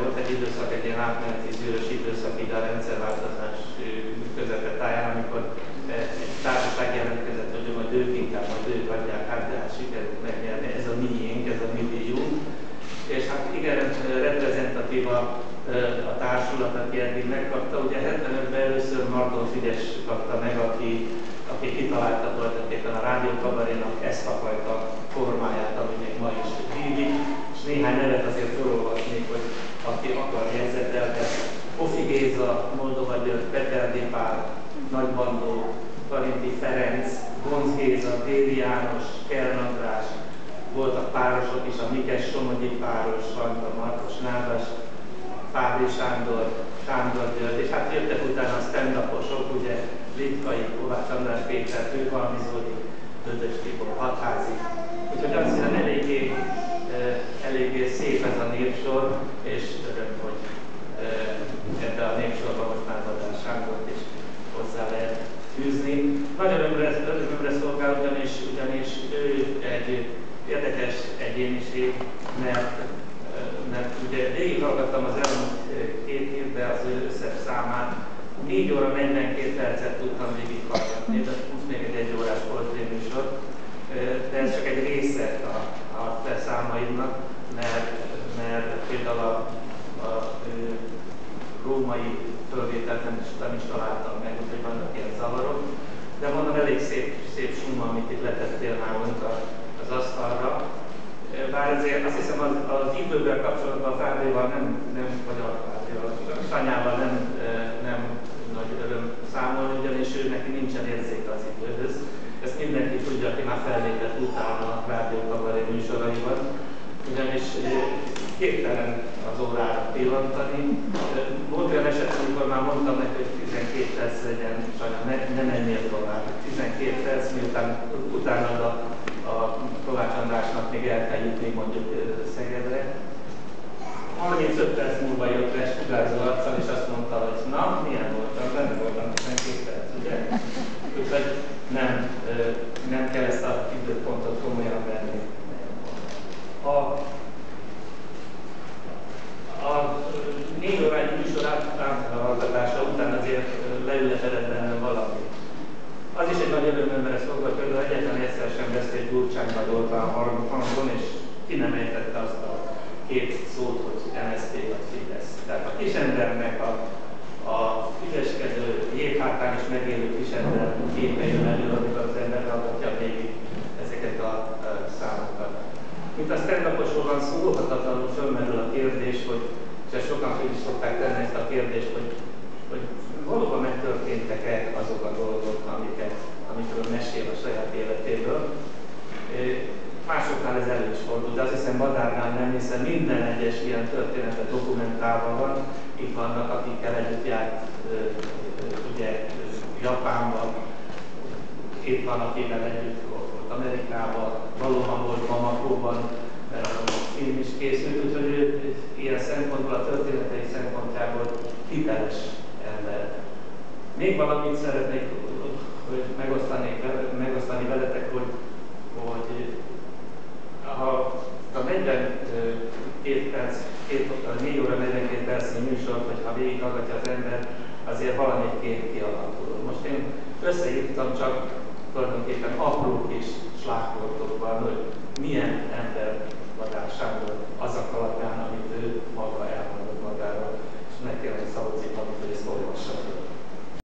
Volt egy időszak, egy ilyen átmeneti zűrös időszak, így a rendszerváltozás táján, amikor egy társaság jelentkezett, hogy majd ők inkább, majd ők adják át, de hát sikerült megnyerni, ez a miénk, ez a mi díjunk. És hát igen, reprezentatív a, a társulat, aki eddig megkapta. Ugye 75-ben először Marton Fides kapta meg, aki, aki kitalálta tulajdonképpen a rádiókabarénak ezt a fajta formáját, ami még ma is hívik, néhány nevet azért felolvasnék, hogy aki akar jegyzeteltet. Kofi Géza, Moldova György, Peter Dipár, Nagybandó, Karinti Ferenc, Gonz Géza, Déli János, Kern András, voltak párosok is, a Mikes Somogyi páros, Vanta Markos Nádas, Fábri Sándor, Sándor György, és hát jöttek utána a stand ugye Litkai, Kovács András Péter, Kőhalmi Zoli, Dödös Tibor, Hatházi. Úgyhogy azt hiszem eléggé, eléggé szép ez a népsor, és öröm, hogy ebbe a népsorba most már Badár Sándort is hozzá lehet fűzni. Nagy örömre, örömre szolgál, ugyanis, ugyanis ő egy érdekes egyéniség, mert, mert ugye végighallgattam az elmúlt két évben az ő összes számát, 4 óra 42 percet tudtam végighallgatni, de plusz még egy egy órás műsor, de ez csak egy része a, a te számaidnak, mert, mert például a, a, a római fölvételt nem is, nem is találtam meg, úgyhogy vannak ilyen zavarok. De mondom, elég szép, szép summa, amit itt letettél nálunk az asztalra. Bár azért azt hiszem az, az idővel kapcsolatban a Fábréval nem, nem vagy a Fábréval, a Sanyával nem, nem nagy öröm számolni, ugyanis ő neki nincsen érzéke az időhöz. Ezt mindenki tudja, aki már fellépett utána a Rádió Kabaré műsoraiban, ugyanis képtelen az órára pillantani. Volt olyan eset, amikor már mondtam neki, hogy 12 perc legyen, sajnálom, ne, ne menjél tovább. 12 perc, miután utána a, a Kovács Andrásnak még el kell jutni mondjuk Szegedre. 35 perc múlva jött le sugárzó arccal, és azt mondta, hogy na, milyen voltam, benne voltam 12 perc, ugye? Úgyhogy nem, nem kell ezt a időpontot komolyan venni. A áthallgatása után azért leületedett bennem valami. Az is egy nagy örömömre szokva, hogy például egyetlen egyszer sem beszélt Gyurcsány vagy Orbán hangon, és ki nem ejtette azt a két szót, hogy MSZP vagy Fidesz. Tehát a kisembernek a, a fideskedő, jéghátán is megélő kisember képe jön elő, amikor az ember hallgatja végig ezeket a, a számokat. Mint a stand van szó, óhatatlanul fölmerül a kérdés, hogy és sokan fel is szokták tenni ezt a kérdést, hogy, hogy valóban megtörténtek-e azok a dolgok, amiket, amikről mesél a saját életéből. Másoknál ez elő is fordul, de azt hiszem Badárnál nem, hiszen minden egyes ilyen történetet dokumentálva van. Itt vannak, akikkel együtt járt ugye Japánban, itt van, akivel együtt volt Amerikában, valóban volt Bamakóban, film is készült, úgyhogy szempontból, a történetei szempontjából hiteles ember. Még valamit szeretnék hogy megosztani, megosztani veletek, hogy, hogy ha a 42 perc, 4 óra 42 percnyi műsor, hogyha végighallgatja az ember, azért valami kép kialakul. Most én összeírtam csak tulajdonképpen apró kis slágportokban, hogy milyen ember Badár Sándor azok alapján, amit ő maga